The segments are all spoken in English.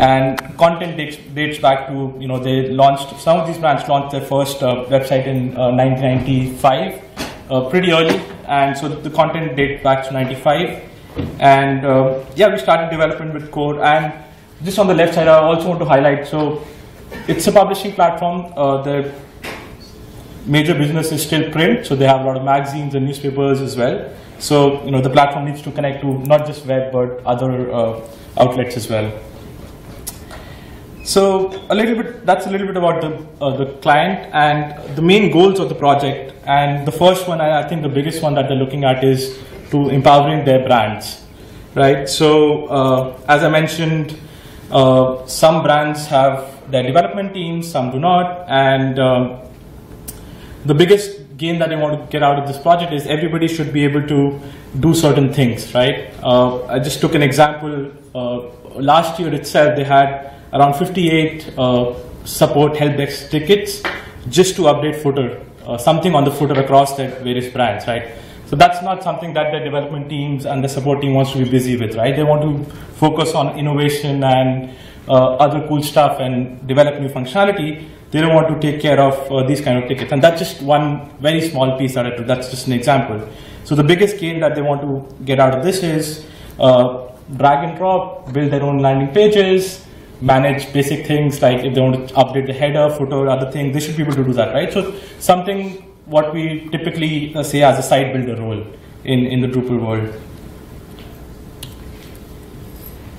And content dates, dates back to, you know, they launched, some of these brands launched their first uh, website in uh, 1995, uh, pretty early. And so the content dates back to 95. And uh, yeah, we started development with Core. And just on the left side, I also want to highlight, so it's a publishing platform. Uh, the major business is still print, so they have a lot of magazines and newspapers as well. So you know the platform needs to connect to not just web but other uh, outlets as well. So a little bit that's a little bit about the uh, the client and the main goals of the project. And the first one, I think the biggest one that they're looking at is to empowering their brands, right? So uh, as I mentioned, uh, some brands have their development teams, some do not, and um, the biggest gain that I want to get out of this project is everybody should be able to do certain things, right? Uh, I just took an example. Uh, last year itself, they had around 58 uh, support help desk tickets just to update footer, uh, something on the footer across the various brands, right? So that's not something that the development teams and the support team wants to be busy with, right? They want to focus on innovation and uh, other cool stuff and develop new functionality they don't want to take care of uh, these kind of tickets. And that's just one very small piece that I took. That's just an example. So the biggest gain that they want to get out of this is uh, drag and drop, build their own landing pages, manage basic things like if they want to update the header, footer, other things, they should be able to do that, right? So something what we typically uh, say as a site builder role in, in the Drupal world.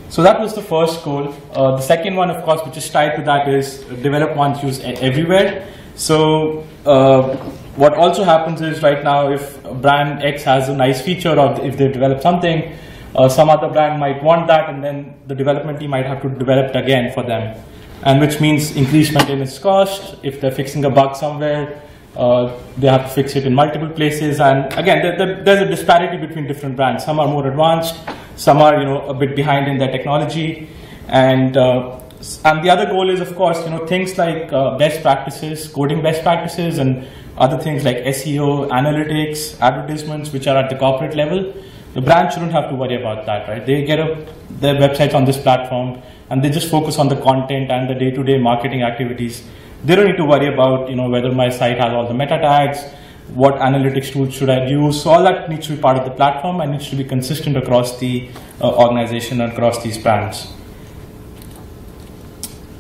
So that was the first goal. Uh, the second one, of course, which is tied to that is develop once, use everywhere. So uh, what also happens is right now, if brand X has a nice feature or if they develop something, uh, some other brand might want that and then the development team might have to develop it again for them. And which means increased maintenance cost. If they're fixing a bug somewhere, uh, they have to fix it in multiple places. And again, there, there, there's a disparity between different brands. Some are more advanced, some are, you know, a bit behind in their technology. And, uh, and the other goal is, of course, you know, things like uh, best practices, coding best practices, and other things like SEO, analytics, advertisements, which are at the corporate level. The brand shouldn't have to worry about that, right? They get up their websites on this platform and they just focus on the content and the day-to-day -day marketing activities. They don't need to worry about, you know, whether my site has all the meta tags, what analytics tools should I use. So all that needs to be part of the platform and needs to be consistent across the uh, organization and across these brands.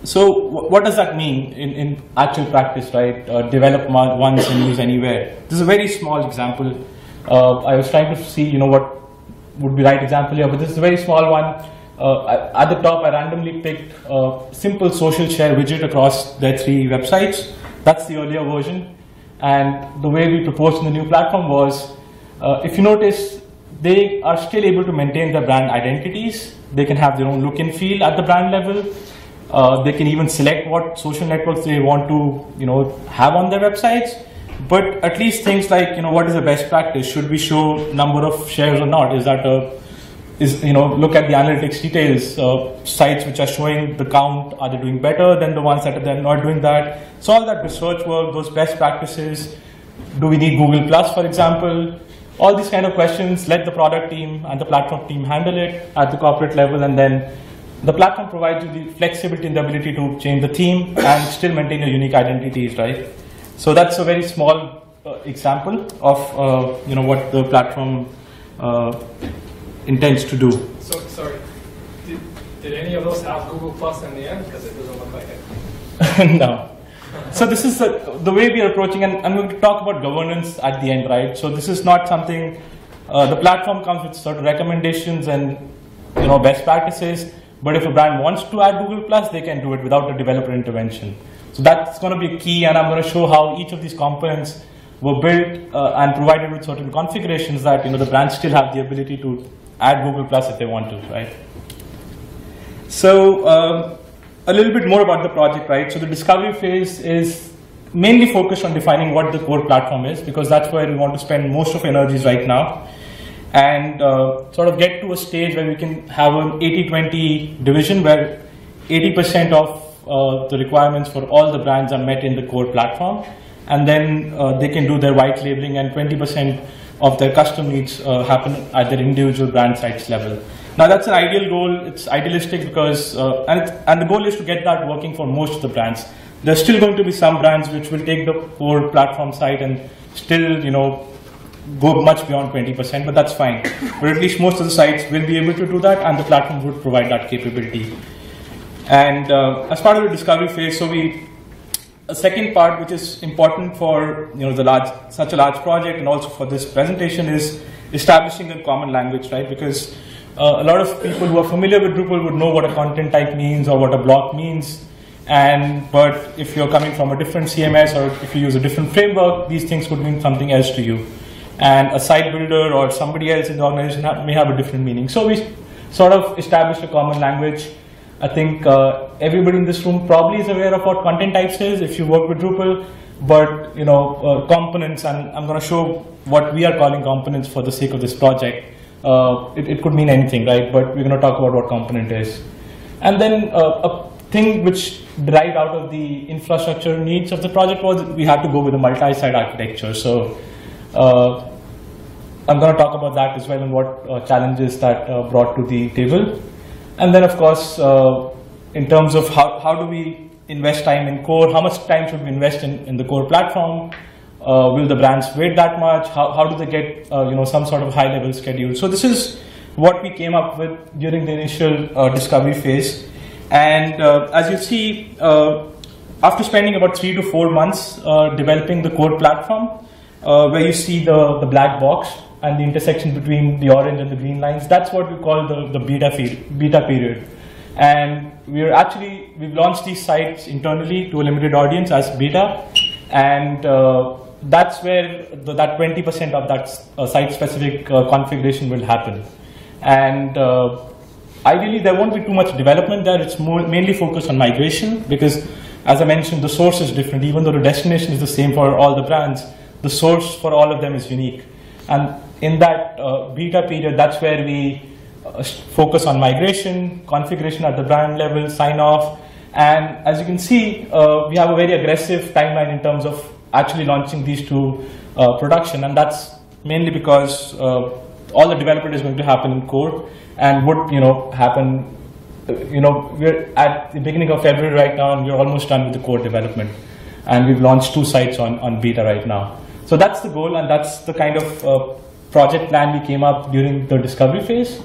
So what does that mean in, in actual practice, right? Uh, develop once and use anywhere. This is a very small example. Uh, I was trying to see, you know, what would be right example here, but this is a very small one. Uh, at the top, I randomly picked a simple social share widget across their three websites. That's the earlier version. And the way we proposed in the new platform was, uh, if you notice, they are still able to maintain their brand identities. They can have their own look and feel at the brand level. Uh, they can even select what social networks they want to, you know, have on their websites. But at least things like, you know, what is the best practice? Should we show number of shares or not? Is that a is you know look at the analytics details. Uh, sites which are showing the count are they doing better than the ones that are not doing that? So all that research work, those best practices. Do we need Google Plus, for example? All these kind of questions. Let the product team and the platform team handle it at the corporate level, and then the platform provides you the flexibility and the ability to change the theme and still maintain your unique identities, right? So that's a very small uh, example of uh, you know what the platform uh, intends to do. So, sorry, did, did any of those have Google Plus in the end? Because it doesn't look like it. no. So this is the, the way we are approaching, and I'm going to talk about governance at the end, right? So this is not something, uh, the platform comes with certain recommendations and you know best practices, but if a brand wants to add Google Plus, they can do it without a developer intervention. So that's going to be key, and I'm going to show how each of these components were built uh, and provided with certain configurations that you know the brands still have the ability to add Google Plus if they want to, right? So um, a little bit more about the project, right? So the discovery phase is mainly focused on defining what the core platform is because that's where we want to spend most of energies right now and uh, sort of get to a stage where we can have an 80-20 division where 80% of uh, the requirements for all the brands are met in the core platform and then uh, they can do their white labeling and 20% of their custom needs uh, happen at their individual brand sites level. Now that's an ideal goal. It's idealistic because, uh, and, it's, and the goal is to get that working for most of the brands. There's still going to be some brands which will take the core platform site and still, you know, go much beyond 20%, but that's fine. but at least most of the sites will be able to do that, and the platform would provide that capability. And uh, as part of the discovery phase, so we a second part which is important for you know the large such a large project and also for this presentation is establishing a common language, right? Because uh, a lot of people who are familiar with Drupal would know what a content type means or what a block means. And but if you're coming from a different CMS or if you use a different framework, these things would mean something else to you. And a site builder or somebody else in the organization may have a different meaning. So we sort of established a common language. I think uh, everybody in this room probably is aware of what content types is if you work with Drupal. But you know uh, components, and I'm going to show what we are calling components for the sake of this project. Uh, it, it, could mean anything, right? But we're going to talk about what component is. And then uh, a thing which derived out of the infrastructure needs of the project was we had to go with a multi-site architecture. So uh, I'm going to talk about that as well and what uh, challenges that brought to the table. And then, of course, uh, in terms of how, how do we invest time in core, how much time should we invest in, in the core platform? Uh, will the brands wait that much? How, how do they get uh, you know some sort of high level schedule? So this is what we came up with during the initial uh, discovery phase. And as you see, after spending about three to four months developing the core platform, where you see the, the black box, and the intersection between the orange and the green lines. That's what we call the, the beta, beta period. And we're actually, we've launched these sites internally to a limited audience as beta. And uh, that's where the, that 20% of that uh, site-specific uh, configuration will happen. And uh, ideally, there won't be too much development there. It's more, mainly focused on migration because, as I mentioned, the source is different. Even though the destination is the same for all the brands, the source for all of them is unique. And in that uh, beta period, that's where we uh, focus on migration, configuration at the brand level, sign off. And as you can see, uh, we have a very aggressive timeline in terms of actually launching these to uh, production. And that's mainly because uh, all the development is going to happen in core and would you know happen you know we're at the beginning of February right now and we're almost done with the core development and we've launched two sites on, on beta right now so that's the goal and that's the kind of uh, project plan we came up during the discovery phase.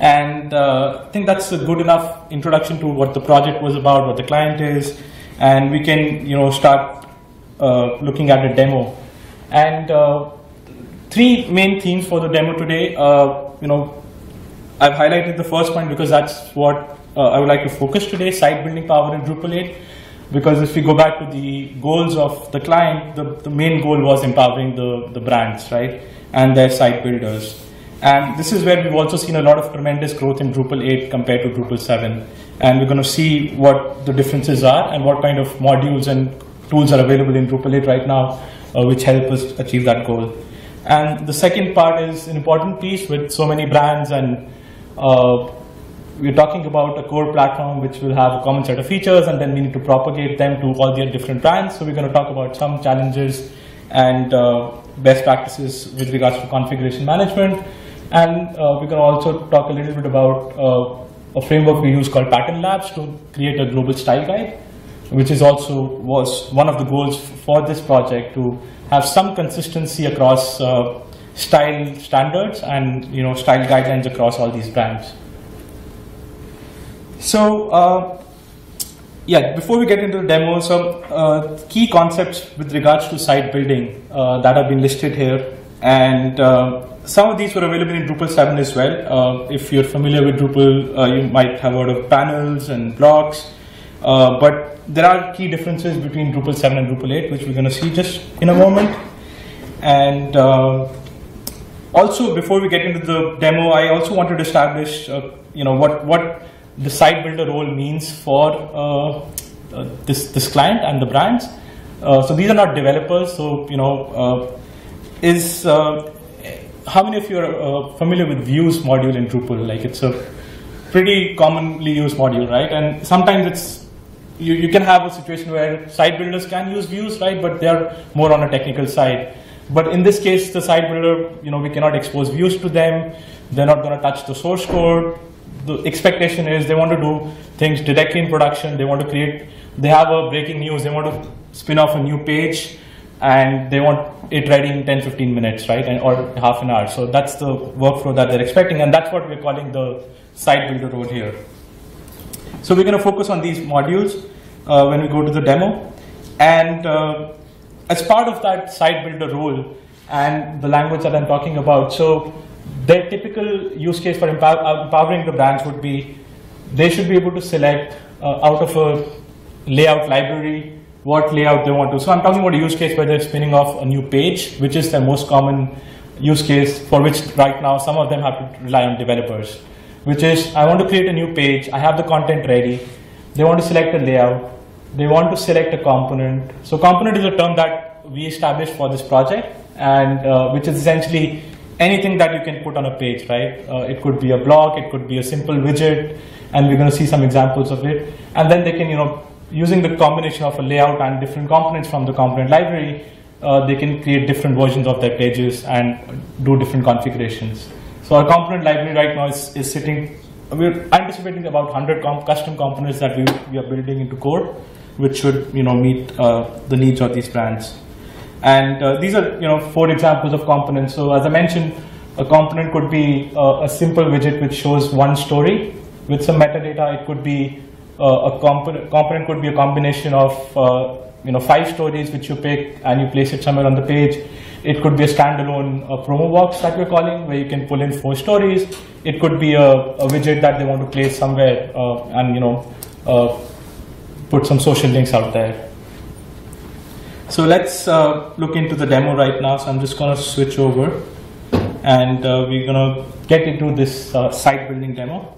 And uh, I think that's a good enough introduction to what the project was about, what the client is, and we can you know start uh, looking at a demo. And uh, three main themes for the demo today. Uh, you know, I've highlighted the first point because that's what uh, I would like to focus today: site building power in Drupal 8 because if we go back to the goals of the client, the, the main goal was empowering the, the brands, right, and their site builders. And this is where we've also seen a lot of tremendous growth in Drupal 8 compared to Drupal 7. And we're going to see what the differences are and what kind of modules and tools are available in Drupal 8 right now, uh, which help us achieve that goal. And the second part is an important piece with so many brands and uh, we're talking about a core platform which will have a common set of features and then we need to propagate them to all their different brands. So we're going to talk about some challenges and uh, best practices with regards to configuration management. And uh, going to also talk a little bit about uh, a framework we use called Pattern Labs to create a global style guide, which is also was one of the goals for this project to have some consistency across uh, style standards and you know style guidelines across all these brands. So, uh, yeah, before we get into the demo, some uh, key concepts with regards to site building uh, that have been listed here. And uh, some of these were available in Drupal 7 as well. Uh, if you're familiar with Drupal, uh, you might have heard of panels and blocks. but there are key differences between Drupal 7 and Drupal 8, which we're going to see just in a moment. And also, before we get into the demo, I also wanted to establish, you know, what what the site builder role means for uh, uh, this this client and the brands. Uh, so these are not developers. So you know, is how many of you are familiar with views module in Drupal? Like it's a pretty commonly used module, right? And sometimes it's you, you can have a situation where site builders can use views, right? But they're more on a technical side. But in this case, the site builder, you know, we cannot expose views to them They're not going to touch the source code. The expectation is they want to do things directly in production. They want to create, they have a breaking news. They want to spin off a new page and they want it ready in 10, 15 minutes, right? And, or half an hour. So that's the workflow that they're expecting. And that's what we're calling the site builder role here. So we're going to focus on these modules uh, when we go to the demo. And uh, as part of that site builder role and the language that I'm talking about, so their typical use case for empower empowering the brands would be they should be able to select uh, out of a layout library what layout they want to. So I'm talking about a use case where they're spinning off a new page, which is the most common use case for which right now some of them have to rely on developers, which is I want to create a new page, I have the content ready, they want to select a layout, they want to select a component. So component is a term that we established for this project and uh, which is essentially anything that you can put on a page, right? Uh, it could be a block, it could be a simple widget, and we're going to see some examples of it. And then they can, you know, using the combination of a layout and different components from the component library, uh, they can create different versions of their pages and do different configurations. So our component library right now is, is sitting, we're anticipating about 100 comp custom components that we, we are building into code, which should you know meet uh, the needs of these brands. And uh, these are you know four examples of components. So as I mentioned, a component could be uh, a simple widget which shows one story with some metadata. It could be uh, a component, component could be a combination of uh, you know five stories which you pick and you place it somewhere on the page. It could be a standalone uh, promo box that we're calling where you can pull in four stories. It could be a, a widget that they want to place somewhere uh, and you know put some social links out there. So let's uh, look into the demo right now. So I'm just going to switch over and we're going to get into this site building demo.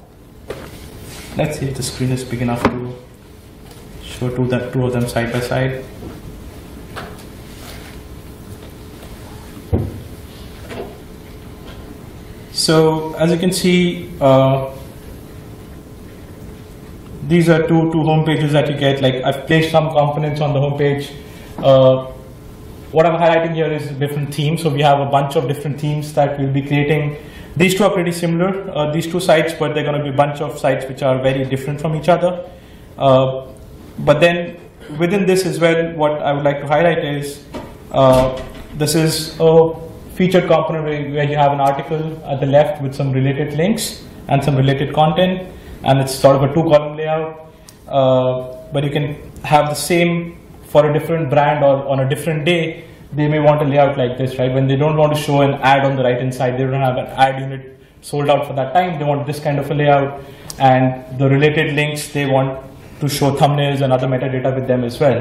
Let's see if the screen is big enough to show two, that, two of them side by side. So as you can see, uh, these are two, two home pages that you get. Like I've placed some components on the home page. Uh, what I'm highlighting here is different themes. So we have a bunch of different themes that we'll be creating these two are pretty similar, uh, these two sites, but they're going to be a bunch of sites which are very different from each other. Uh, but then within this as well, what I would like to highlight is uh, this is a featured component where, where, you have an article at the left with some related links and some related content, and it's sort of a two column layout. Uh, but you can have the same for a different brand or on a different day they may want a layout like this, right? When they don't want to show an ad on the right hand side, they don't have an ad unit sold out for that time. They want this kind of a layout, and the related links they want to show thumbnails and other metadata with them as well.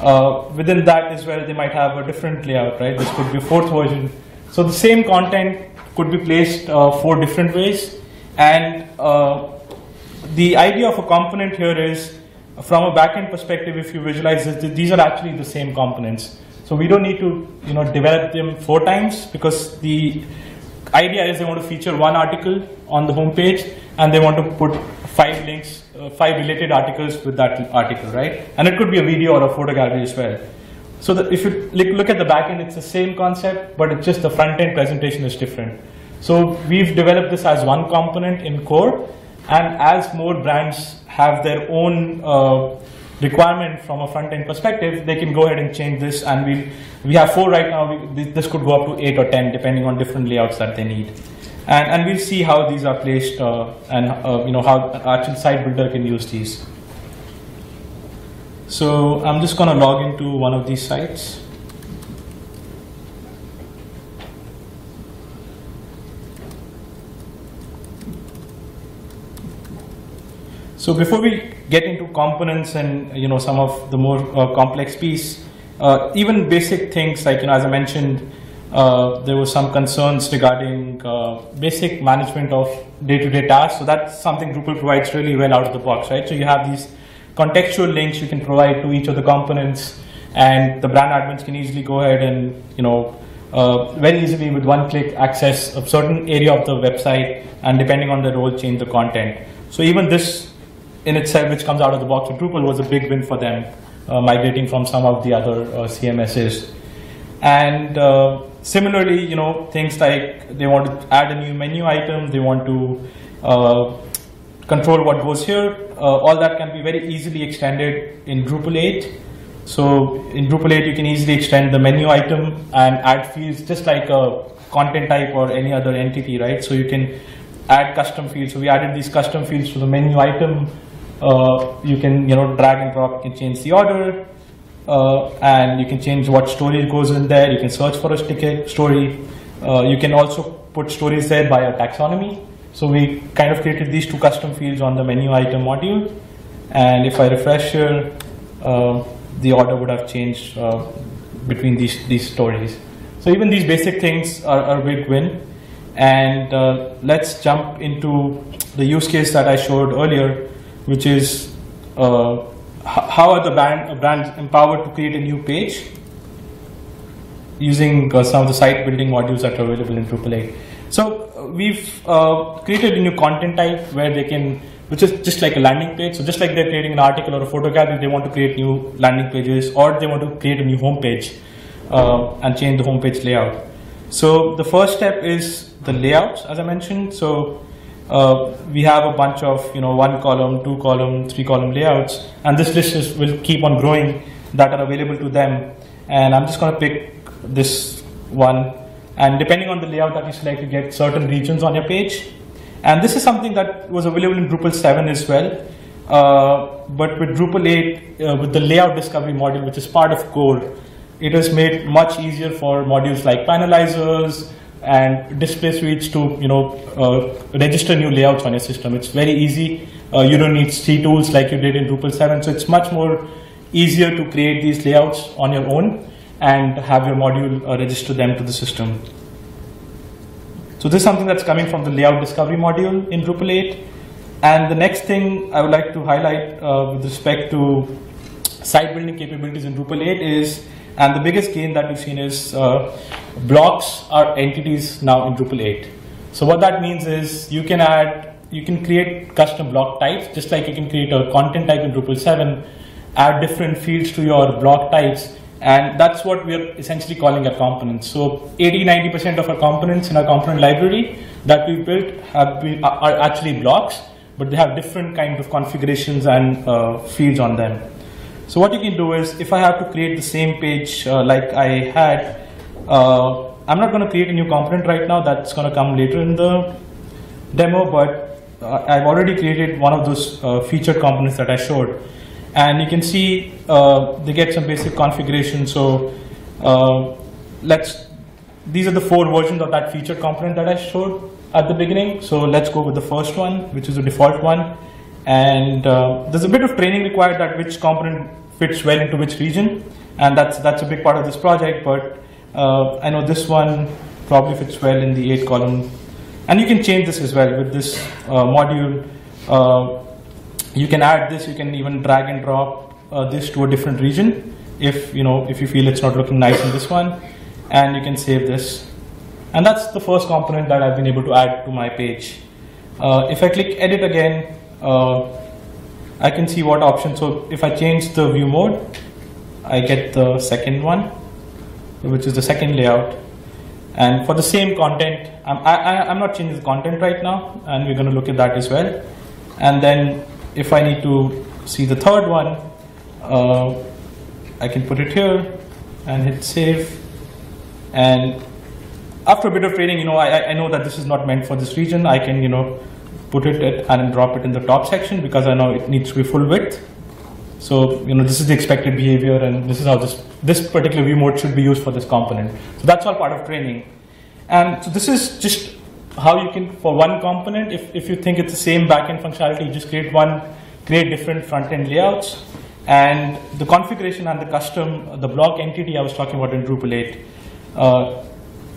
Uh, within that as well, they might have a different layout, right? This could be fourth version. So the same content could be placed uh, four different ways, and uh, the idea of a component here is, from a backend perspective, if you visualize this, these are actually the same components. So we don't need to you know develop them four times because the idea is they want to feature one article on the homepage and they want to put five links, uh, five related articles with that article, right? And it could be a video or a photo gallery as well. So that if you look at the backend, it's the same concept, but it's just the front end presentation is different. So we've developed this as one component in core, and as more brands have their own uh, requirement from a front end perspective, they can go ahead and change this and we we have four right now, we, this could go up to eight or 10 depending on different layouts that they need. And, and we'll see how these are placed uh, and uh, you know how actual site builder can use these. So I'm just going to log into one of these sites. So before we get into components and you know some of the more uh, complex piece, uh, even basic things like you know as I mentioned, uh, there were some concerns regarding uh, basic management of day-to-day -day tasks. So that's something Drupal provides really well out of the box, right? So you have these contextual links you can provide to each of the components, and the brand admins can easily go ahead and you know uh, very easily with one click access a certain area of the website, and depending on the role, change the content. So even this in itself, which comes out of the box with Drupal, was a big win for them, uh, migrating from some of the other uh, CMSs. And uh, similarly, you know, things like they want to add a new menu item, they want to uh, control what goes here, uh, all that can be very easily extended in Drupal 8. So in Drupal 8, you can easily extend the menu item and add fields just like a content type or any other entity, right? So you can add custom fields. So we added these custom fields to the menu item. Uh, you can, you know, drag and drop, you can change the order, uh, and you can change what story goes in there. You can search for a ticket story. Uh, you can also put stories there by a taxonomy. So we kind of created these two custom fields on the menu item module. And if I refresh here, uh, the order would have changed uh, between these, these stories. So even these basic things are, are a big win. And uh, let's jump into the use case that I showed earlier, which is uh, how are the brand, brands empowered to create a new page using uh, some of the site building modules that are available in Drupal 8. So we've uh, created a new content type where they can which is just like a landing page. So just like they're creating an article or a photo gallery, they want to create new landing pages or they want to create a new home page uh, and change the home page layout. So the first step is the layouts, as I mentioned. So uh, we have a bunch of you know one column, two column, three column layouts, and this list is, will keep on growing that are available to them. And I'm just going to pick this one, and depending on the layout that you select, you get certain regions on your page. And this is something that was available in Drupal 7 as well. Uh, but with Drupal 8, uh, with the layout discovery module, which is part of core, it has made much easier for modules like panelizers and display suites to you know uh, register new layouts on your system. It's very easy. Uh, you don't need CTools like you did in Drupal 7, so it's much more easier to create these layouts on your own and have your module uh, register them to the system. So this is something that's coming from the layout discovery module in Drupal 8. And the next thing I would like to highlight uh, with respect to site building capabilities in Drupal 8 is, and the biggest gain that we've seen is uh, blocks are entities now in Drupal 8. So what that means is you can add, you can create custom block types, just like you can create a content type in Drupal 7, add different fields to your block types, and that's what we're essentially calling a components. So 80, 90% of our components in our component library that we've built have been, are actually blocks, but they have different kind of configurations and uh, fields on them. So what you can do is, if I have to create the same page uh, like I had, uh, I'm not going to create a new component right now, that's going to come later in the demo, but uh, I've already created one of those uh, featured components that I showed. And you can see uh, they get some basic configuration. So uh, let's, these are the four versions of that featured component that I showed at the beginning. So let's go with the first one, which is the default one. And uh, there's a bit of training required that which component fits well into which region. And that's, that's a big part of this project, but uh, I know this one probably fits well in the eight column. And you can change this as well with this uh, module. Uh, you can add this, you can even drag and drop uh, this to a different region if you know if you feel it's not looking nice in this one and you can save this and that's the first component that I've been able to add to my page. Uh, if I click edit again, uh, I can see what option. So if I change the view mode, I get the second one, which is the second layout. And for the same content, I'm, I, am not changing the content right now, and we're going to look at that as well. And then if I need to see the third one, uh, I can put it here and hit save. And after a bit of training, you know, I, I know that this is not meant for this region. I can, you know, put it at, and drop it in the top section because I know it needs to be full width. So, you know, this is the expected behavior and this is how this, this particular view mode should be used for this component. So that's all part of training. And so this is just how you can, for one component, if, if you think it's the same backend functionality, you just create one, create different front-end layouts, and the configuration and the custom, the block entity I was talking about in Drupal 8 uh,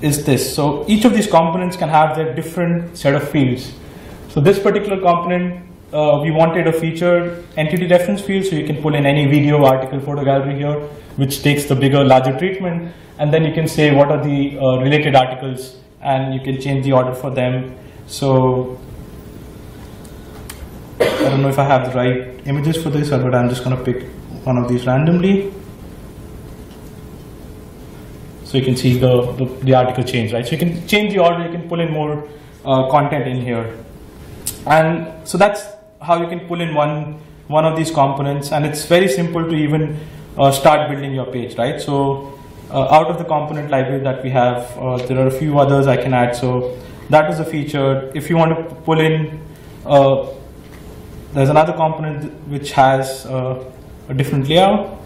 is this. So each of these components can have their different set of fields. So this particular component, uh, we wanted a featured entity reference field, so you can pull in any video, article, photo gallery here, which takes the bigger, larger treatment, and then you can say what are the uh, related articles and you can change the order for them. So I don't know if I have the right images for this, but I'm just going to pick one of these randomly. So you can see the, the, the article change, right? So you can change the order, you can pull in more uh, content in here. And so that's how you can pull in one, one of these components and it's very simple to even uh, start building your page, right? So uh, out of the component library that we have, uh, there are a few others I can add. So that is a feature. If you want to pull in, uh, there's another component which has uh, a different layout.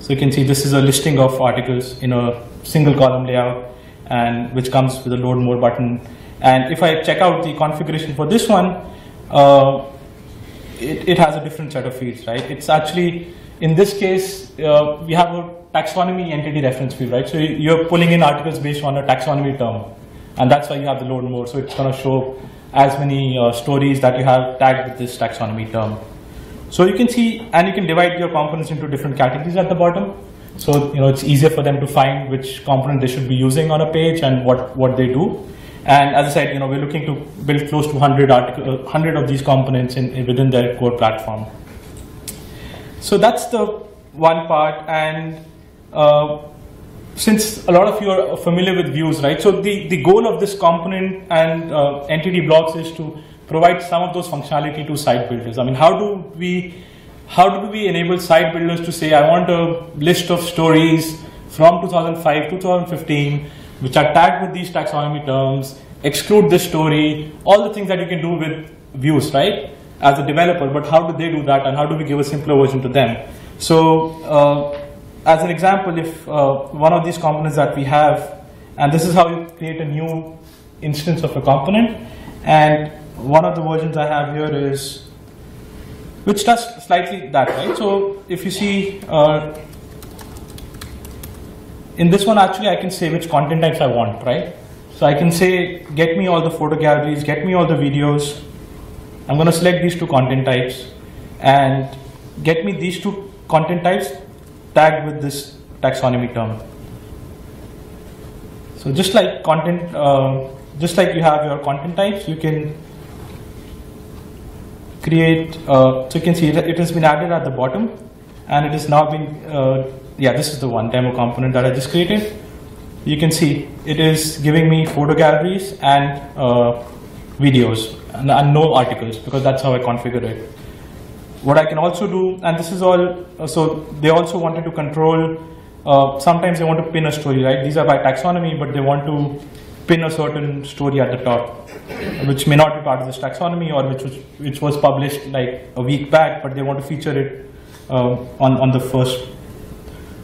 So you can see this is a listing of articles in a single column layout and which comes with a load more button. And if I check out the configuration for this one, uh, it, it has a different set of fields, right? It's actually, in this case, uh, we have a taxonomy entity reference field, right? So you're pulling in articles based on a taxonomy term. And that's why you have the load more. So it's going to show as many uh, stories that you have tagged with this taxonomy term. So you can see, and you can divide your components into different categories at the bottom. So you know it's easier for them to find which component they should be using on a page and what what they do. And as I said, you know we're looking to build close to 100 article, 100 of these components in, in within their core platform. So that's the one part, and uh, since a lot of you are familiar with views, right? So the the goal of this component and uh, entity blocks is to provide some of those functionality to site builders. I mean, how do we how do we enable site builders to say, I want a list of stories from 2005 2015, which are tagged with these taxonomy terms, exclude this story, all the things that you can do with views, right? As a developer, but how do they do that and how do we give a simpler version to them? So, uh, as an example, if uh, one of these components that we have, and this is how you create a new instance of a component, and one of the versions I have here is, which does slightly that, right? So if you see, uh, in this one actually I can say which content types I want, right? So I can say, get me all the photo galleries, get me all the videos. I'm going to select these two content types and get me these two content types tagged with this taxonomy term. So just like content, uh, just like you have your content types, you can create, uh, so you can see it has been added at the bottom and it is now been, uh, yeah, this is the one demo component that I just created. You can see it is giving me photo galleries and uh, videos and, and, no articles because that's how I configure it. What I can also do, and this is all, uh, so they also wanted to control, uh, sometimes they want to pin a story, right? These are by taxonomy, but they want to pin a certain story at the top, which may not be part of this taxonomy or which was, which was published like a week back, but they want to feature it uh, on, on the first.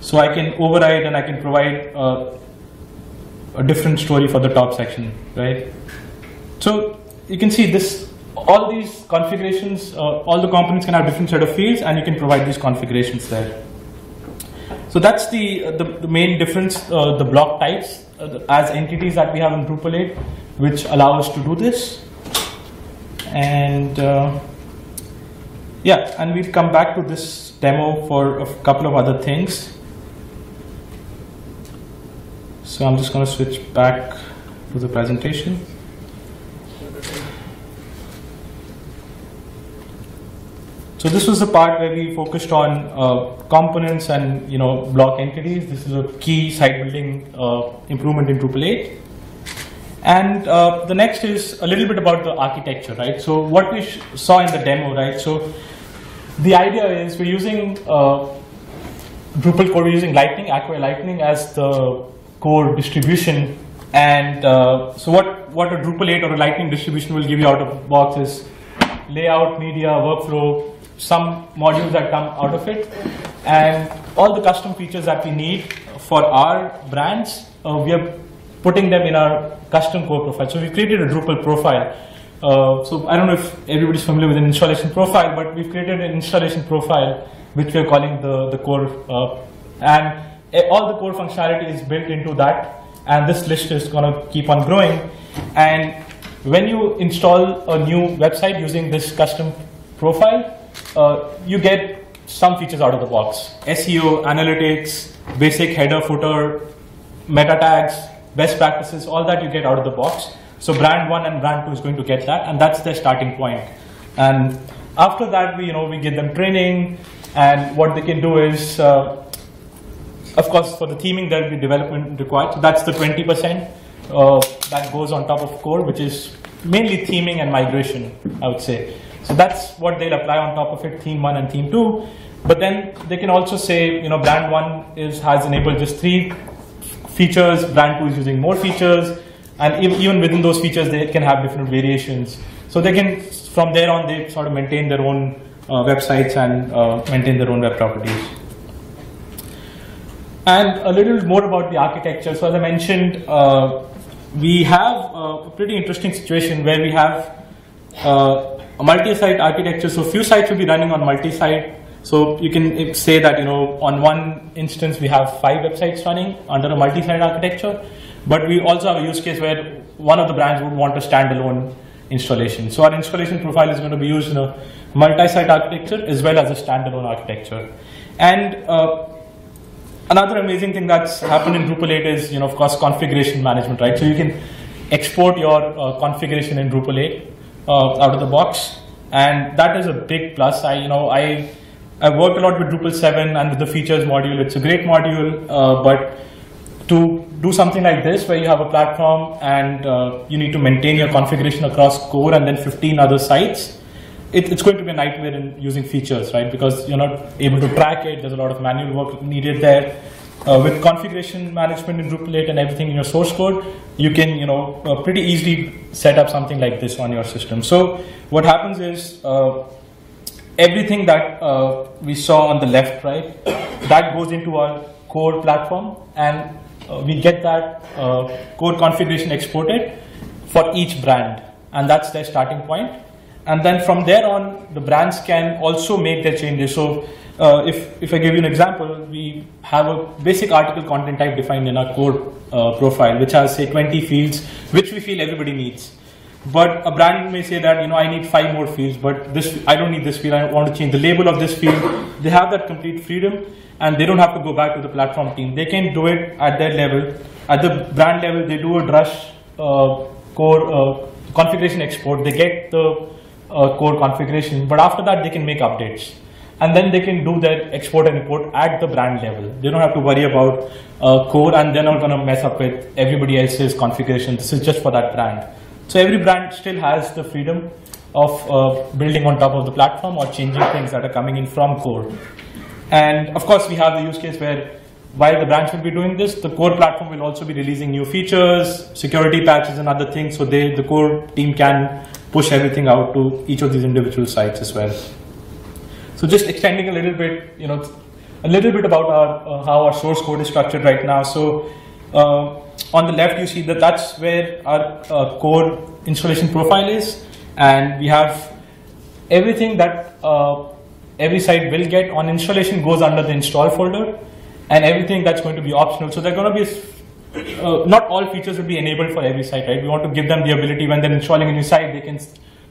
So I can override and I can provide uh, a different story for the top section, right? So you can see this, all these configurations, uh, all the components can have different set of fields and you can provide these configurations there. So that's the, the, the main difference, uh, the block types uh, as entities that we have in Drupal 8, which allow us to do this. And uh, yeah, and we'll come back to this demo for a couple of other things. So I'm just going to switch back to the presentation. So this was the part where we focused on uh, components and you know block entities. This is a key site building uh, improvement in Drupal 8. And uh, the next is a little bit about the architecture, right? So what we saw in the demo, right? So the idea is we're using uh, Drupal core, we're using Lightning, Acquia Lightning as the core distribution. And uh, so what, what a Drupal 8 or a Lightning distribution will give you out of the box is layout, media, workflow, some modules that come out of it, and all the custom features that we need for our brands, uh, we are putting them in our custom core profile. So we created a Drupal profile. Uh, so I don't know if everybody's familiar with an installation profile, but we've created an installation profile which we're calling the, the core. Uh, and all the core functionality is built into that. And this list is going to keep on growing. And when you install a new website using this custom profile, uh, you get some features out of the box. SEO, analytics, basic header, footer, meta tags, best practices, all that you get out of the box. So brand one and brand two is going to get that, and that's their starting point. And after that, we you know we give them training, and what they can do is uh, of course, for the theming, there will be development required. So that's the 20% uh, that goes on top of core, which is mainly theming and migration, I would say. So that's what they'll apply on top of it, theme one and theme two. But then they can also say, you know, brand one is has enabled just three features, brand two is using more features, and even within those features, they can have different variations. So they can, from there on, they sort of maintain their own uh, websites and uh, maintain their own web properties. And a little more about the architecture. So as I mentioned, uh, we have a pretty interesting situation where we have uh, a multi-site architecture. So few sites will be running on multi-site. So you can say that you know on one instance we have five websites running under a multi-site architecture, but we also have a use case where one of the brands would want a standalone installation. So our installation profile is going to be used in a multi-site architecture as well as a standalone architecture. And uh, another amazing thing that's happened in Drupal 8 is, you know, of course, configuration management, right? So you can export your uh, configuration in Drupal 8 uh, out of the box, and that is a big plus. I, you know, I I worked a lot with Drupal 7 and with the features module. It's a great module, uh, but to do something like this, where you have a platform and uh, you need to maintain your configuration across core and then 15 other sites, it, it's going to be a nightmare in using features, right? Because you're not able to track it. There's a lot of manual work needed there. Uh, with configuration management in Drupal 8 and everything in your source code, you can, you know, uh, pretty easily set up something like this on your system. So what happens is uh, everything that uh, we saw on the left, right, that goes into our core platform, and uh, we get that uh, core configuration exported for each brand, and that's their starting point. And then from there on, the brands can also make their changes. So uh, if, if I give you an example, we have a basic article content type defined in our core uh, profile, which has say 20 fields, which we feel everybody needs. But a brand may say that, you know, I need five more fields, but this, I don't need this field, I want to change the label of this field. They have that complete freedom and they don't have to go back to the platform team. They can do it at their level. At the brand level, they do a Drush uh, core uh, configuration export. They get the uh, core configuration, but after that they can make updates. And then they can do their export and import at the brand level. They don't have to worry about uh, core and they're not going to mess up with everybody else's configuration. This is just for that brand. So every brand still has the freedom of uh, building on top of the platform or changing things that are coming in from core. And of course, we have the use case where while the branch will be doing this, the core platform will also be releasing new features, security patches and other things. So they, the core team can push everything out to each of these individual sites as well. So just extending a little bit, you know, a little bit about our, uh, how our source code is structured right now. So uh, on the left, you see that that's where our uh, core installation profile is. And we have everything that uh, every site will get on installation goes under the install folder and everything that's going to be optional. So they're going to be uh, not all features will be enabled for every site, right? We want to give them the ability when they're installing a new site, they can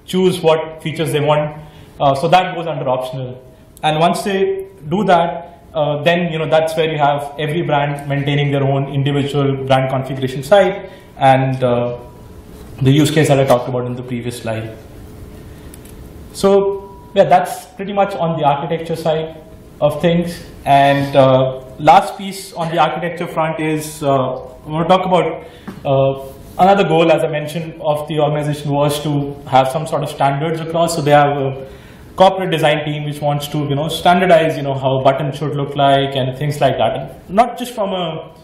choose what features they want. Uh, so that goes under optional. And once they do that, uh, then you know that's where you have every brand maintaining their own individual brand configuration site and uh, the use case that I talked about in the previous slide. So yeah, that's pretty much on the architecture side of things. And uh, last piece on the architecture front is uh, I want to talk about uh, another goal, as I mentioned, of the organization was to have some sort of standards across. So they have a corporate design team which wants to, you know, standardize, you know, how a button should look like and things like that. And not just from a,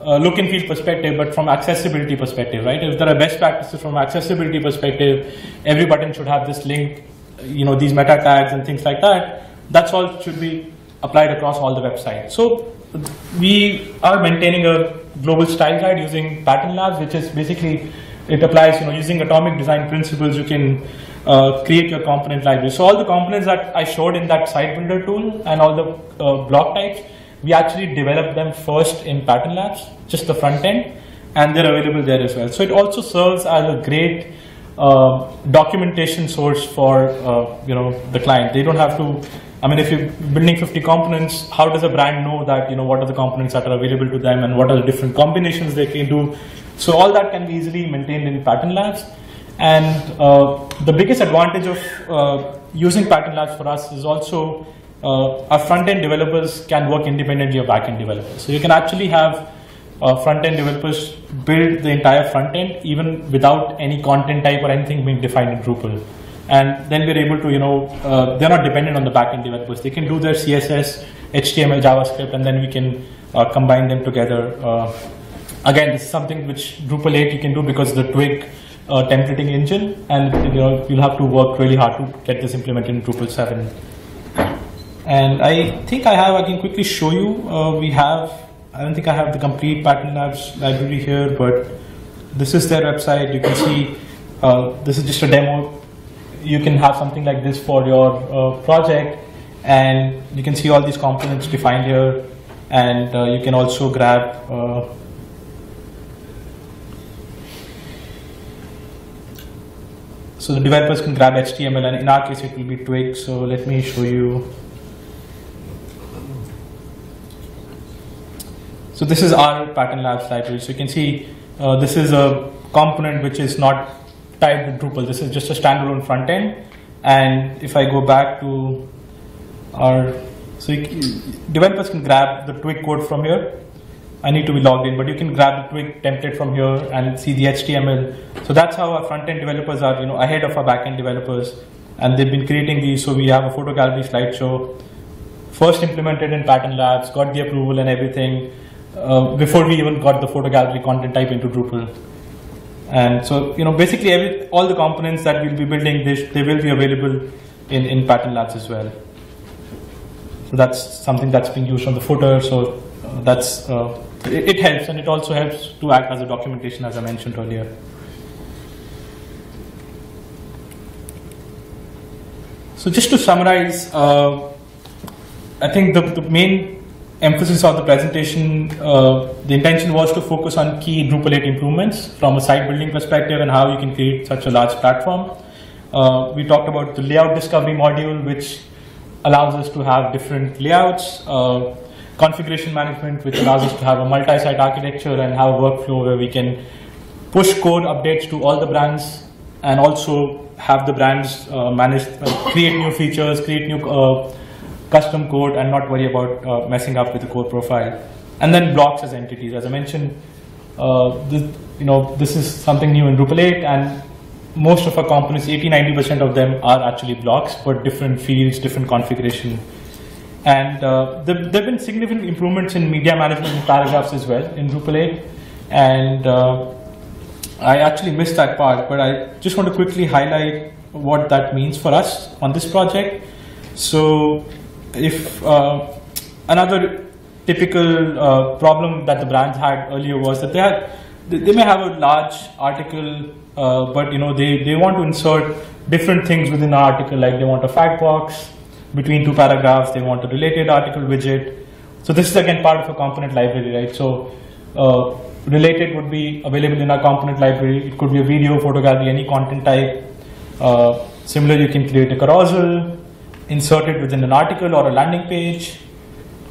a look and feel perspective, but from accessibility perspective, right? If there are best practices from accessibility perspective, every button should have this link, you know, these meta tags and things like that. That's all should be applied across all the websites. So we are maintaining a global style guide using Pattern Labs, which is basically it applies, you know, using atomic design principles. You can uh, create your component library. So all the components that I showed in that site builder tool and all the uh, block types, we actually developed them first in Pattern Labs, just the front end, and they're available there as well. So it also serves as a great uh, documentation source for uh, you know the client. They don't have to I mean, if you're building 50 components, how does a brand know that, you know, what are the components that are available to them and what are the different combinations they can do? So all that can be easily maintained in Pattern Labs. And uh, the biggest advantage of uh, using Pattern Labs for us is also uh, our front-end developers can work independently of back-end developers. So you can actually have uh, front-end developers build the entire front-end even without any content type or anything being defined in Drupal. And then we're able to, you know, uh, they're not dependent on the back-end developers. They can do their CSS, HTML, JavaScript, and then we can uh, combine them together. Uh, again, this is something which Drupal 8 you can do because the Twig uh, templating engine, and you know you'll have to work really hard to get this implemented in Drupal 7. And I think I have, I can quickly show you, uh, we have, I don't think I have the complete Pattern Labs library here, but this is their website. You can see, this is just a demo. You can have something like this for your uh, project, and you can see all these components defined here, and uh, you can also grab uh, So the developers can grab HTML and in our case it will be Twig. So let me show you. So this is our Pattern Labs library. So you can see uh, this is a component which is not tied with Drupal. This is just a standalone front end. And if I go back to our, so developers can grab the Twig code from here I need to be logged in, but you can grab the Twig template from here and see the HTML. So that's how our front-end developers are, you know, ahead of our back-end developers. And they've been creating these, so we have a photo gallery slideshow, first implemented in Pattern Labs, got the approval and everything, uh, before we even got the photo gallery content type into Drupal. And so, you know, basically every, all the components that we'll be building, they, they will be available in, in Pattern Labs as well. So that's something that's being used on the footer. So that's uh, it, it, helps and it also helps to act as a documentation as I mentioned earlier. So just to summarize, uh, I think the, the main emphasis of the presentation, uh, the intention was to focus on key Drupal 8 improvements from a site building perspective and how you can create such a large platform. Uh, we talked about the layout discovery module, which allows us to have different layouts, uh, configuration management, which allows us to have a multi-site architecture and have a workflow where we can push code updates to all the brands and also have the brands uh, manage, uh, create new features, create new uh, custom code and not worry about uh, messing up with the core profile. And then blocks as entities. As I mentioned, uh, this, you know, this is something new in Drupal 8 and most of our components, 80-90% of them are actually blocks, but different fields, different configuration and uh, there, have been significant improvements in media management and paragraphs as well in Drupal 8. And uh, I actually missed that part, but I just want to quickly highlight what that means for us on this project. So if uh, another typical uh, problem that the brands had earlier was that they had they may have a large article, uh, but you know they, they want to insert different things within an article, like they want a fact box, between two paragraphs, they want a related article widget. So this is again part of a component library, right? So uh, related would be available in our component library. It could be a video, photo gallery, any content type. Uh, you can create a carousel, insert it within an article or a landing page,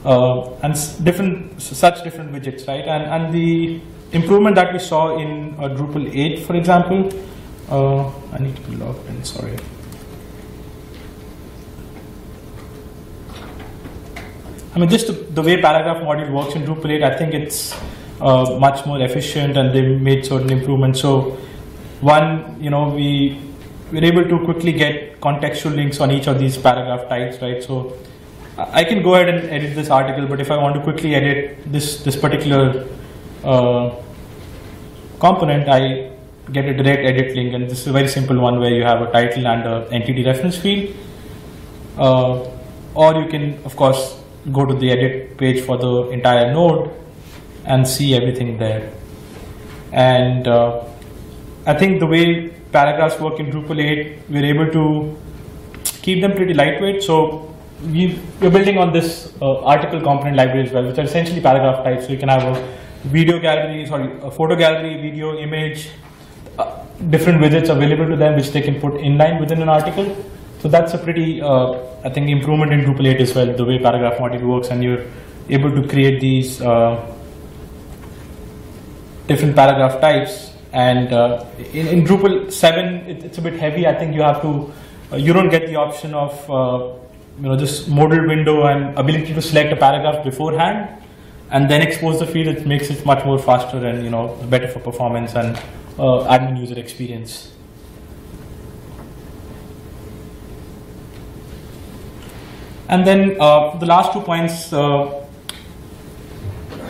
uh, and different such different widgets, right? And and the improvement that we saw in uh, Drupal 8, for example. Uh, I need to be logged in. Sorry. I mean, just the, the way paragraph module works in Drupal 8, I think it's uh, much more efficient and they made certain improvements. So one, you know, we we're able to quickly get contextual links on each of these paragraph types, right? So I can go ahead and edit this article, but if I want to quickly edit this this particular uh, component, I get a direct edit link, and this is a very simple one where you have a title and a entity reference field. Uh, or you can, of course, go to the edit page for the entire node and see everything there. And uh, I think the way paragraphs work in Drupal 8, we're able to keep them pretty lightweight. So we, we're building on this uh, article component library as well, which are essentially paragraph types. So you can have a video gallery, sorry, a photo gallery, video, image, uh, different widgets available to them, which they can put inline within an article. So that's a pretty, uh, I think, improvement in Drupal 8 as well, the way paragraph module works, and you're able to create these uh, different paragraph types. And uh, in, in, Drupal 7, it, it's a bit heavy. I think you have to, uh, you don't get the option of uh, you know, this modal window and ability to select a paragraph beforehand and then expose the field, it makes it much more faster and, you know, better for performance and uh, admin user experience. And then uh, the last two points,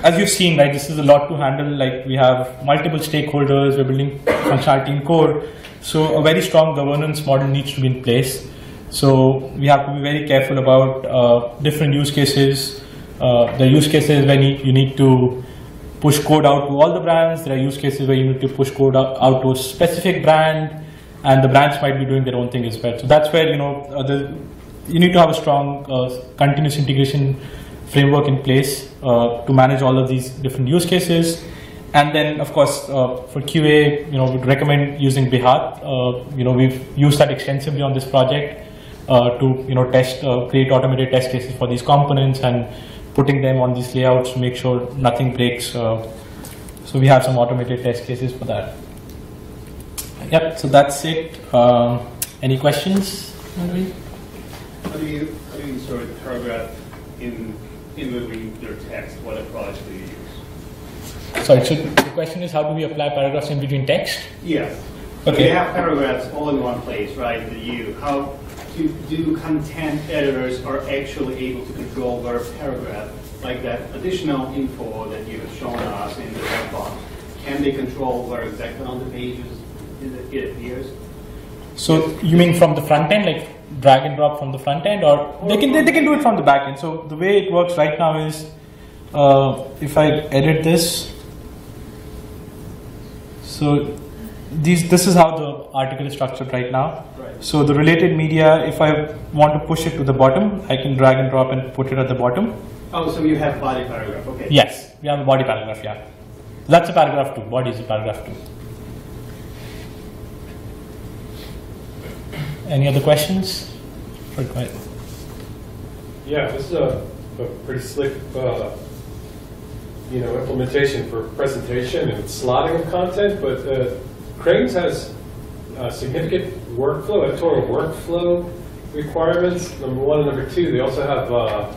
as you've seen, right, this is a lot to handle. Like we have multiple stakeholders, we're building functionality in core. So a very strong governance model needs to be in place. So we have to be very careful about uh, different use cases. Uh, the use cases when you need to push code out to all the brands. There are use cases where you need to push code out, out to a specific brand, and the brands might be doing their own thing as well. So that's where you know uh, the, you need to have a strong uh, continuous integration framework in place uh, to manage all of these different use cases. And then, of course, uh, for QA, you know, we'd recommend using Behat. Uh, you know, we've used that extensively on this project uh, to, you know, test, create automated test cases for these components and putting them on these layouts to make sure nothing breaks. so we have some automated test cases for that. Yep, so that's it. Um, any questions? How do you, how do you sort of paragraph in in moving their text, what approach do you use? Sorry, so the question is how do we apply paragraphs in between text? Yes. Okay. you have paragraphs all in one place, right? The you. How do, do content editors are actually able to control their paragraph, like that additional info that you have shown us in the web box? Can they control where exactly on the pages it appears? So you mean from the front end, like drag and drop from the front end, or they can they, they can do it from the back end. So the way it works right now is, uh, if I edit this, so these this is how the article is structured right now. Right. So the related media, if I want to push it to the bottom, I can drag and drop and put it at the bottom. Oh, so you have body paragraph, okay. Yes, we have a body paragraph, yeah. That's a paragraph two, body is a paragraph two. Any other questions? Pretty quiet. Yeah, this is a, a pretty slick, uh, you know, implementation for presentation and slotting of content, but uh, Crain's has significant workflow, editorial workflow requirements, number one. And number two, they also have uh,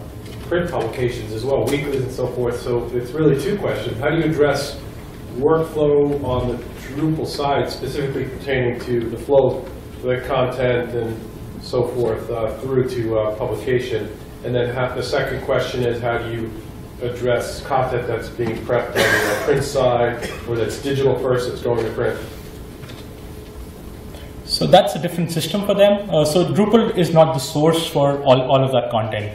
print publications as well, weeklies and so forth. So it's really two questions. How do you address workflow on the Drupal side, specifically pertaining to the flow the content and so forth uh, through to uh, publication. And then the second question is how do you address content that's being prepped on the print side or that's digital first that's going to print? So that's a different system for them. Uh, so Drupal is not the source for all, all of that content.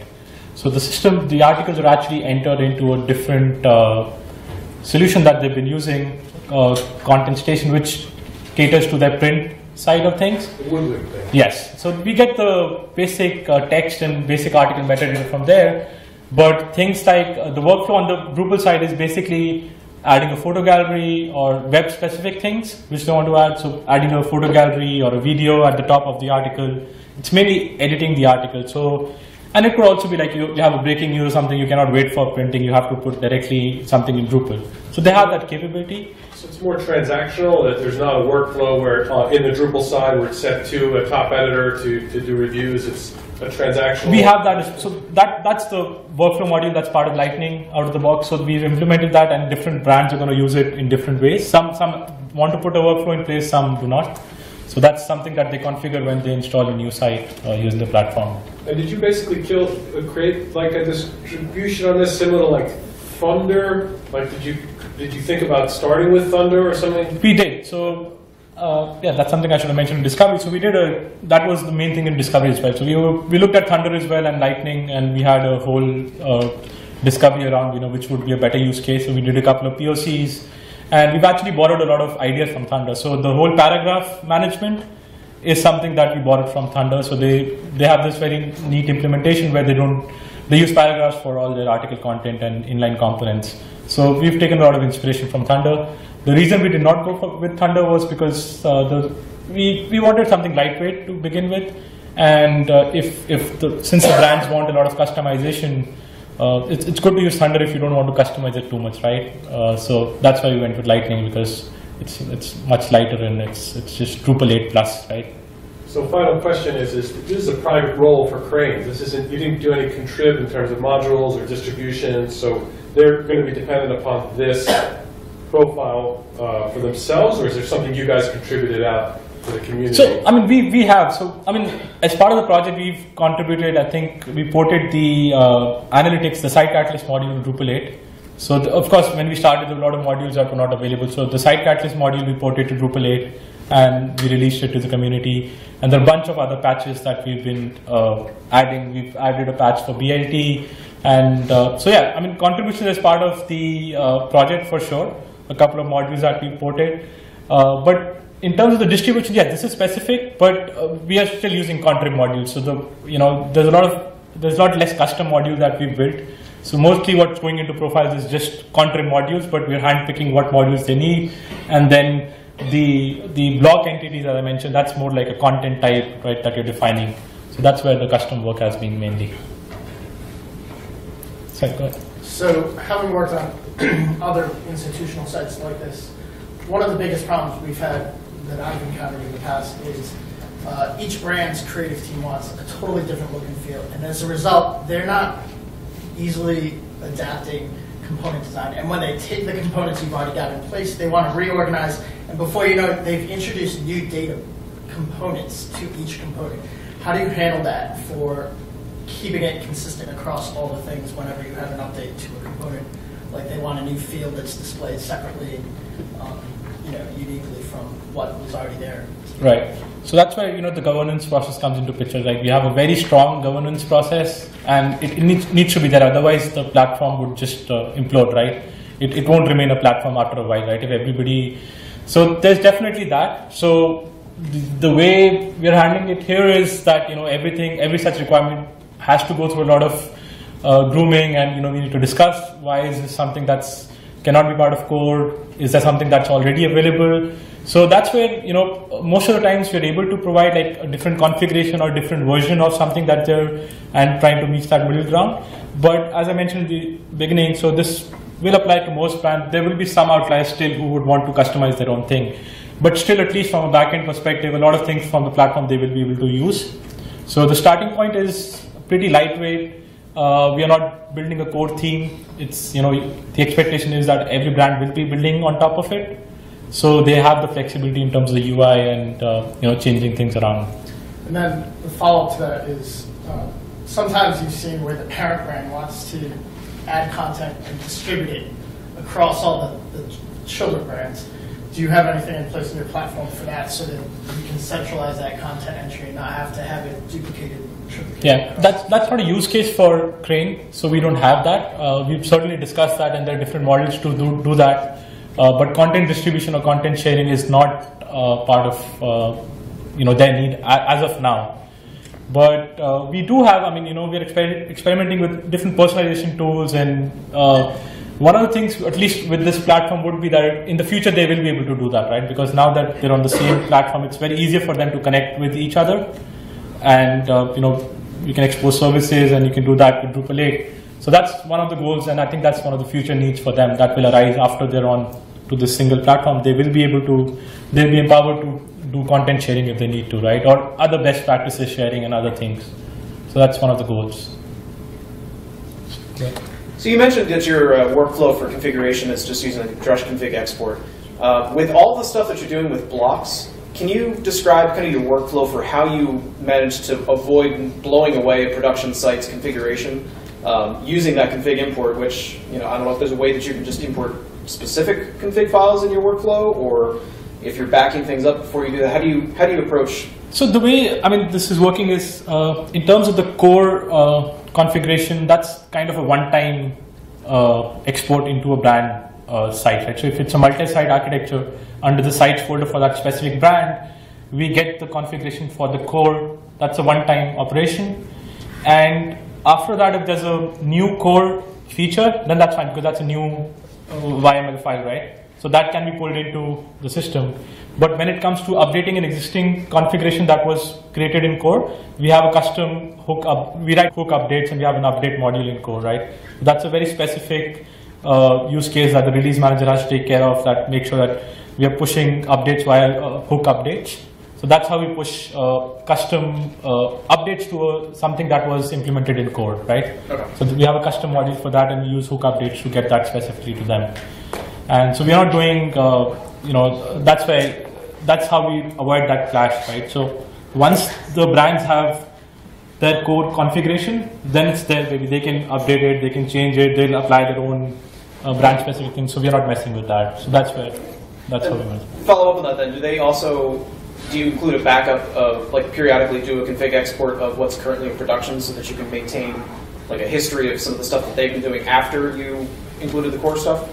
So the system, the articles are actually entered into a different uh, solution that they've been using, uh, Content Station, which caters to their print side of things. thing. Yes. So we get the basic uh, text and basic article metadata from there. But things like uh, the workflow on the Drupal side is basically adding a photo gallery or web specific things which they want to add. So adding a photo gallery or a video at the top of the article. It's mainly editing the article. So and it could also be like you, you have a breaking news or something, you cannot wait for printing, you have to put directly something in Drupal. So they have that capability. It's more transactional, that there's not a workflow where uh, in the Drupal side where it's set to a top editor to, to do reviews, it's a transactional. We have that, so that that's the workflow module that's part of Lightning out of the box. So we've implemented that and different brands are going to use it in different ways. Some, some want to put a workflow in place, some do not. So that's something that they configure when they install a new site uh, using the platform. And did you basically kill, uh, create like a distribution on this similar to like Thunder? Like, did you did you think about starting with Thunder or something? We did. So uh, yeah, that's something I should have mentioned in Discovery. So we did a that was the main thing in Discovery as well. So we were, we looked at Thunder as well and Lightning, and we had a whole uh, discovery around you know which would be a better use case. So we did a couple of POCs, and we've actually borrowed a lot of ideas from Thunder. So the whole paragraph management is something that we borrowed from Thunder. So they, they have this very neat implementation where they don't, they use paragraphs for all their article content and inline components. So we've taken a lot of inspiration from Thunder. The reason we did not go for, with Thunder was because uh, the, we, we wanted something lightweight to begin with. And uh, if, if the, since the brands want a lot of customization, uh, it's, it's good to use Thunder if you don't want to customize it too much, right? Uh, so that's why we went with Lightning because it's it's much lighter and it's it's just Drupal 8 plus, right? So final question is, is this is a private role for Crain's. This isn't, you didn't do any contrib in terms of modules or distribution, so they're going to be dependent upon this profile uh, for themselves, or is there something you guys contributed out to the community? So, I mean, we, we have. So, I mean, as part of the project, we've contributed, I think, we ported the uh, analytics, the SiteCatalyst module to Drupal 8. So, the, of course, when we started, a lot of modules that were not available. So, the SiteCatalyst module we ported to Drupal 8 and we released it to the community. And there are a bunch of other patches that we've been uh, adding. We've added a patch for BLT. And uh, so, yeah, I mean, contribution is part of the uh, project for sure. A couple of modules that we ported. Uh, but in terms of the distribution, yeah, this is specific, but uh, we are still using contrib modules. So the you know there's a lot of there's a lot less custom module that we built. So mostly what's going into profiles is just contrib modules, but we're handpicking what modules they need, and then the the block entities that I mentioned, that's more like a content type, right, that you're defining. So that's where the custom work has been mainly. Sorry, go ahead. So, having worked on other institutional sites like this, one of the biggest problems we've had that I've encountered in the past is uh, each brand's creative team wants a totally different look and feel, and as a result, they're not easily adapting component design. And when they take the components you've already got in place, they want to reorganize, and before you know it, they've introduced new data components to each component. How do you handle that for keeping it consistent across all the things whenever you have an update to a component? Like they want a new field that's displayed separately, um, you know, uniquely from what was already there. Right. So that's where you know the governance process comes into picture. Like we have a very strong governance process, and it, it needs, needs to be there. Otherwise, the platform would just uh, implode. Right. It, it won't remain a platform after a while. Right. If everybody, so there's definitely that. So the, way we're handling it here is that you know everything, every such requirement has to go through a lot of uh, grooming, and you know we need to discuss why is this something that's cannot be part of code? Is there something that's already available? So that's where, you know, most of the times we're able to provide like a different configuration or different version of something that they're and trying to reach that middle ground. But as I mentioned in the beginning, so this will apply to most brands. There will be some outliers still who would want to customize their own thing. But still, at least from a backend perspective, a lot of things from the platform they will be able to use. So the starting point is pretty lightweight. Uh, we are not building a core theme. It's you know the expectation is that every brand will be building on top of it. So they have the flexibility in terms of the UI and uh, you know changing things around. And then the follow-up to that is uh, sometimes you've seen where the parent brand wants to add content and distribute it across all the, the children brands. Do you have anything in place in your platform for that so that you can centralize that content entry and not have to have it duplicated? Yeah, across? that's that's not a use case for Crain, so we don't have that. Uh, we've certainly discussed that, and there are different models to do, do that. Uh, but content distribution or content sharing is not uh, part of uh, you know their need as of now. But uh, we do have, I mean, you know, we're exper- experimenting with different personalization tools, and uh, one of the things, at least with this platform, would be that in the future they will be able to do that, right? Because now that they're on the same platform, it's very easier for them to connect with each other and uh, you know you can expose services and you can do that with Drupal 8. So that's one of the goals, and I think that's one of the future needs for them that will arise after they're on to this single platform. They will be able to, they'll be empowered to do content sharing if they need to, right? Or other best practices sharing and other things. So that's one of the goals. So you mentioned that your uh, workflow for configuration is just using a drush config export. Uh, with all the stuff that you're doing with blocks, can you describe kind of your workflow for how you manage to avoid blowing away a production site's configuration um, using that config import? Which you know, I don't know if there's a way that you can just import specific config files in your workflow, or if you're backing things up before you do that. How do you how do you approach? So the way I mean this is working is uh, in terms of the core uh, configuration. That's kind of a one-time uh, export into a brand uh, site, right? So if it's a multi-site architecture under the sites folder for that specific brand, we get the configuration for the core. That's a one-time operation, and after that, if there's a new core feature, then that's fine because that's a new YML file, right? So that can be pulled into the system. But when it comes to updating an existing configuration that was created in core, we have a custom hook up, we write hook updates and we have an update module in core, right? That's a very specific uh, use case that the release manager has to take care of that make sure that we are pushing updates via uh, hook updates. So that's how we push uh, custom uh, updates to uh, something that was implemented in code, right? Okay. So we have a custom module for that, and we use hook updates to get that specifically to them. And so we are not doing, uh, you know, that's why, that's how we avoid that clash, right? So once the brands have their code configuration, then it's there, Maybe They can update it, they can change it, they'll apply their own uh, brand specific things. So we are not messing with that. So that's where, that's how we. Follow up on that then. Do they also do you include a backup of like periodically do a config export of what's currently in production so that you can maintain like a history of some of the stuff that they've been doing after you included the core stuff?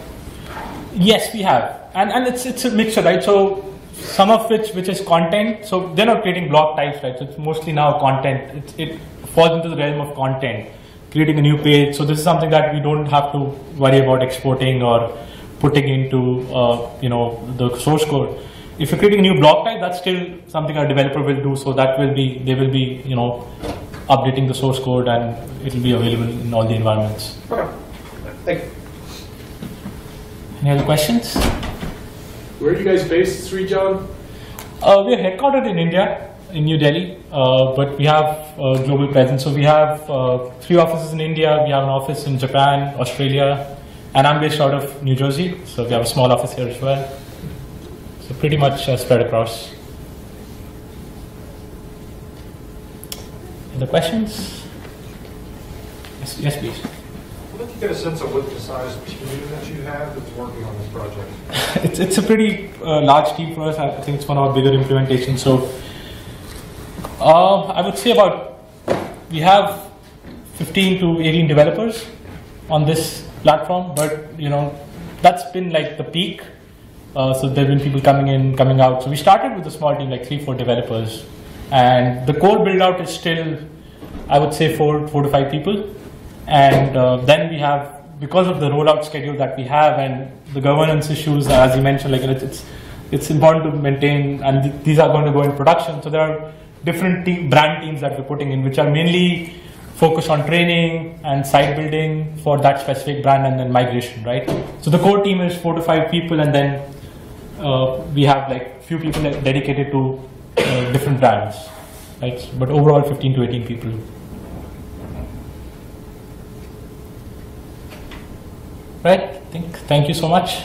Yes, we have, and and it's it's a mixture, right? So some of which which is content. So they're not creating block types, right? So it's mostly now content. It, it falls into the realm of content, creating a new page. So this is something that we don't have to worry about exporting or putting into uh, you know the source code. If you're creating a new block type, that's still something our developer will do. So that will be they will be you know updating the source code and it will be available in all the environments. Okay. Thank you. Any other questions? Where are you guys based, Srijan? Uh, we are headquartered in India, in New Delhi, uh, but we have uh, global presence. So we have uh, three offices in India. We have an office in Japan, Australia, and I'm based out of New Jersey. So we have a small office here as well. So pretty much uh, spread across. Other questions? Yes, yes, please. I'd like to get a sense of what the size team that you have that's working on this project. it's, it's a pretty uh, large team for us. I think it's one of our bigger implementations. So uh, I would say about we have 15 to 18 developers on this platform, but you know that's been like the peak. Uh, so there've been people coming in, coming out. So we started with a small team, like three, four developers, and the core build out is still, I would say, four, four to five people. And uh, then we have, because of the rollout schedule that we have and the governance issues, as you mentioned, like it's it's, important to maintain, and th- these are going to go in production. So there are different brand teams that we're putting in, which are mainly focused on training and site building for that specific brand, and then migration, right? So the core team is four to five people, and then uh, we have like few people dedicated to uh, different brands, right? But overall, 15 to 18 people. Right. I think. Thank you so much.